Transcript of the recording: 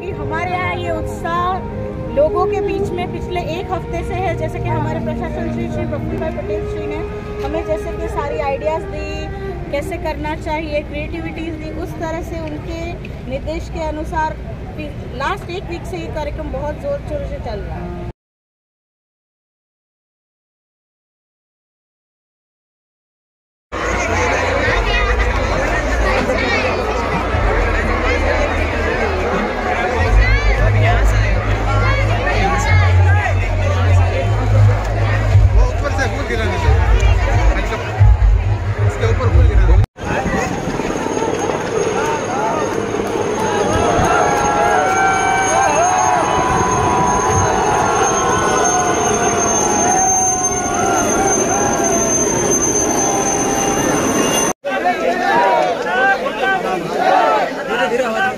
क्योंकि हमारे यहाँ ये उत्साह लोगों के बीच में पिछले एक हफ़्ते से है, जैसे कि हमारे प्रशासन श्री श्री प्रफुल भाई पटेल श्री ने हमें जैसे कि सारी आइडियाज़ दी, कैसे करना चाहिए क्रिएटिविटीज़ दी, उस तरह से उनके निर्देश के अनुसार लास्ट एक वीक से ये कार्यक्रम बहुत ज़ोर शोर से चल रहा है। 내려가자.